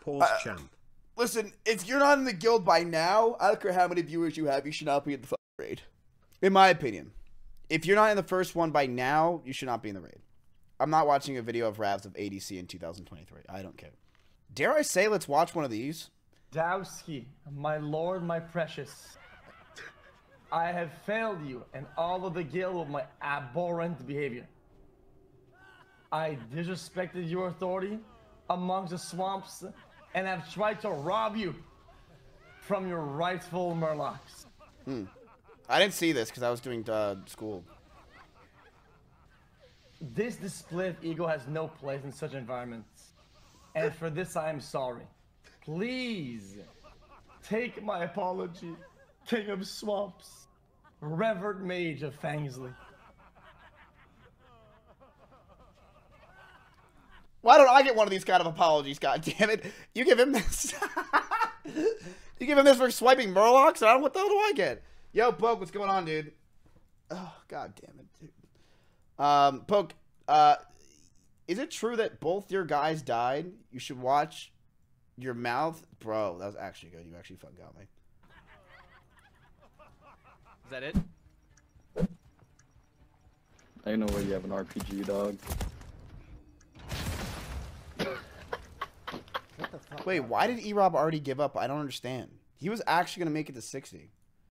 Pause Uh, champ. Listen, if you're not in the guild by now, I don't care how many viewers you have, you should not be in the raid. In my opinion. If you're not in the first one by now, you should not be in the raid. I'm not watching a video of Ravs of ADC in 2023. I don't care. Dare I say, let's watch one of these? Dowski, my lord, my precious. I have failed you and all of the guild with my abhorrent behavior. I disrespected your authority amongst the swamps and have tried to rob you from your rightful murlocs. I didn't see this because I was doing uh, school. This display of ego has no place in such environments. And for this I am sorry. Please take my apology, King of Swamps, Revered Mage of Fangsley. Why don't I get one of these kind of apologies? God damn it! You give him this. you give him this for swiping Murlocs. I don't, what the hell do I get? Yo, Poke, what's going on, dude? Oh, god damn it, dude. Um, Poke, uh, is it true that both your guys died? You should watch your mouth, bro. That was actually good. You actually fucking got me. Is that it? I know where you have an RPG, dog. Wait, why did E-Rob already give up? I don't understand. He was actually gonna make it to 60.